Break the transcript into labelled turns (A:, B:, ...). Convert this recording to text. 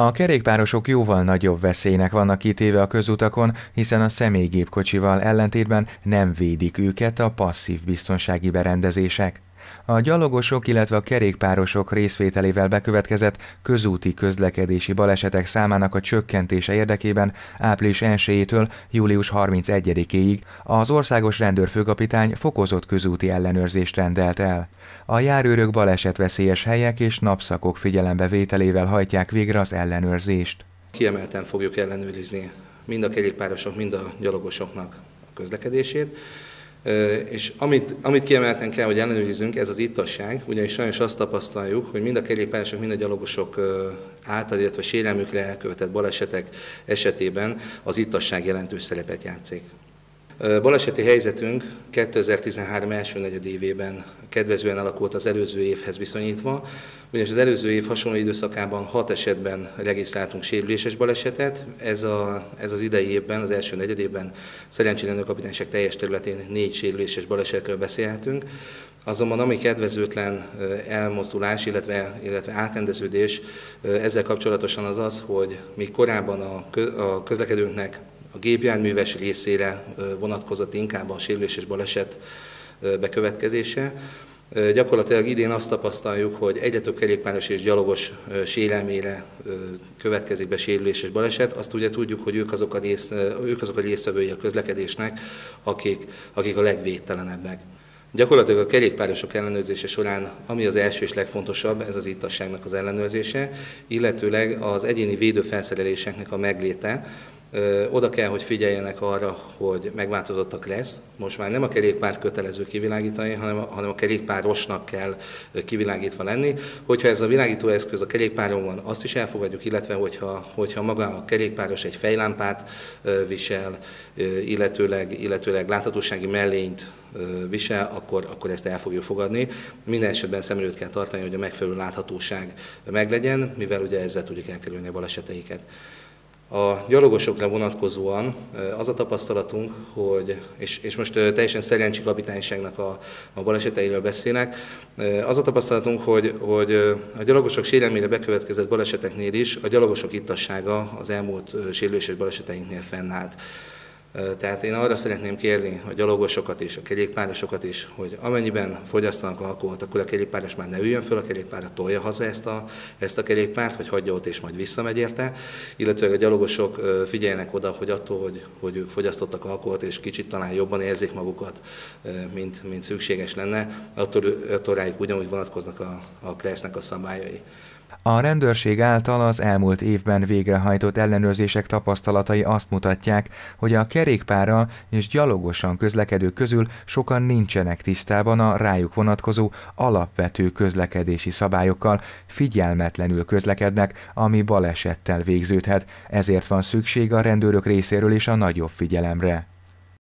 A: A kerékpárosok jóval nagyobb veszélynek vannak kitéve a közutakon, hiszen a személygépkocsival ellentétben nem védik őket a passzív biztonsági berendezések. A gyalogosok, illetve a kerékpárosok részvételével bekövetkezett közúti közlekedési balesetek számának a csökkentése érdekében április 1-től július 31-ig az országos rendőrfőkapitány fokozott közúti ellenőrzést rendelt el. A járőrök balesetveszélyes helyek és napszakok figyelembevételével hajtják végre az ellenőrzést.
B: Kiemelten fogjuk ellenőrizni mind a kerékpárosok, mind a gyalogosoknak a közlekedését. És amit, amit kiemelten kell, hogy ellenőrizzünk, ez az ittasság, ugyanis sajnos azt tapasztaljuk, hogy mind a kerékpárosok, mind a gyalogosok által, illetve sérelmükre elkövetett balesetek esetében az ittasság jelentős szerepet játszik. Baleseti helyzetünk 2013 első negyedévében kedvezően alakult az előző évhez viszonyítva, ugyanis az előző év hasonló időszakában hat esetben regisztráltunk sérüléses balesetet, ez, a, ez az idei évben, az első negyedében szerencsére kapitányság teljes területén négy sérüléses balesetről beszélhetünk, Azonban ami kedvezőtlen elmozdulás, illetve, illetve átrendeződés ezzel kapcsolatosan az az, hogy még korábban a közlekedőnknek a gépjárműves részére vonatkozott inkább a sérülés és baleset bekövetkezése. Gyakorlatilag idén azt tapasztaljuk, hogy egyre több kerékpáros és gyalogos sérelmére következik be sérülés és baleset. Azt ugye tudjuk, hogy ők azok a, rész, ők azok a résztvevői a közlekedésnek, akik, akik a legvédtelenebbek. Gyakorlatilag a kerékpárosok ellenőrzése során, ami az első és legfontosabb, ez az ittasságnak az ellenőrzése, illetőleg az egyéni védőfelszereléseknek a megléte, oda kell, hogy figyeljenek arra, hogy megváltozottak lesz. Most már nem a kerékpár kötelező kivilágítani, hanem a, hanem a kerékpárosnak kell kivilágítva lenni. Hogyha ez a világító eszköz a kerékpáron van, azt is elfogadjuk, illetve hogyha, hogyha maga a kerékpáros egy fejlámpát visel, illetőleg, illetőleg láthatósági mellényt visel, akkor, akkor ezt el fogjuk fogadni. Minden esetben szem előtt kell tartani, hogy a megfelelő láthatóság meglegyen, mivel ugye ezzel tudjuk elkerülni a baleseteiket. A gyalogosokra vonatkozóan az a tapasztalatunk, hogy, és, és most teljesen szerencsi kapitányságnak a, a baleseteiről beszélek, az a tapasztalatunk, hogy, hogy a gyalogosok sérelmére bekövetkezett baleseteknél is a gyalogosok ittassága az elmúlt sérüléses baleseteinknél fennállt. Tehát én arra szeretném kérni a gyalogosokat és a kerékpárosokat is, hogy amennyiben fogyasztanak alkoholt, akkor a kerékpáros már ne üljön föl a kerékpárra, tolja haza ezt a, ezt a kerékpárt, vagy hagyja ott és majd visszamegy érte. Illetve a gyalogosok figyeljenek oda, hogy attól, hogy, hogy ők fogyasztottak alkoholt, és kicsit talán jobban érzik magukat, mint, mint szükséges lenne, attól, attól rájuk ugyanúgy vonatkoznak a, a Kressznek a szabályai.
A: A rendőrség által az elmúlt évben végrehajtott ellenőrzések tapasztalatai azt mutatják, hogy a kerékpára és gyalogosan közlekedők közül sokan nincsenek tisztában a rájuk vonatkozó alapvető közlekedési szabályokkal, figyelmetlenül közlekednek, ami balesettel végződhet, ezért van szükség a rendőrök részéről is a nagyobb figyelemre.